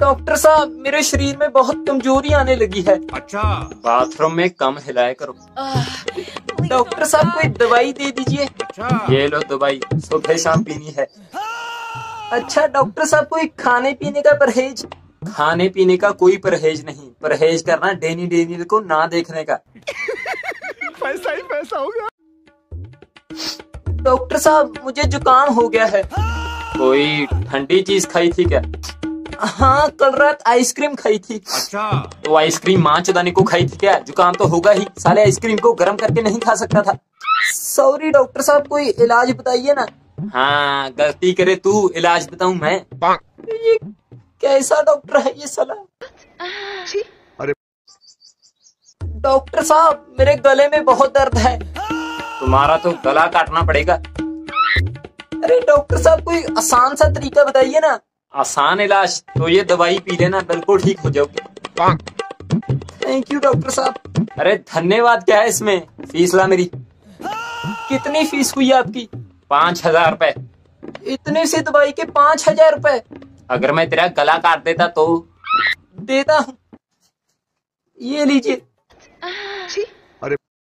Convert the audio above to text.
Doctor साहब मेरे शरीर में बहुत कमज़ोरी आने लगी है। अच्छा। बाथरूम में कम हिलाया करो। डॉक्टर साहब कोई दवाई दे दीजिए। अच्छा। ये लो दवाई सुबह शाम पीनी है। अच्छा डॉक्टर साहब कोई खाने पीने का परहेज? खाने पीने का कोई परहेज नहीं। परहेज करना डेनी डेनी को ना देखने का। पैसा ही पैसा हो गया। डॉक्टर साहब मुझे जुकाम हो गया है। कोई ठंडी चीज़ खाई थी क्या? हाँ कल रात आइसक्रीम खाई थी। अच्छा। तो आइसक्रीम माँ चदाने को खाई थी क्या? जुकाम तो होगा ही। साले आइसक्रीम को गर्म करके नहीं खा सकता था। सॉरी डॉक्टर साहब कोई इलाज बताइए ना। हाँ गलती करे तू इलाज बताऊ मैं। ये कैसा डॉक्टर है ये साला? अरे। डॉक्टर साहब मेरे गले में बहुत दर्द है। तुम्हारा तो गला काटना पड़ेगा। अरे डॉक्टर साहब कोई आसान सा तरीका बताइए ना। आसान इलाज तो ये दवाई पी लेना बिल्कुल ठीक हो जाओगे। थैंक यू डॉक्टर साहब। अरे धन्यवाद क्या है इसमें? फ़ीस ला मेरी। कितनी फ़ीस हुई आपकी? पाँच हज़ार रुपए। इतने से दवाई के पाँच हज़ार रुपए। अगर मैं तेरा गला काट देता तो? देता हूँ। ये लीजिए।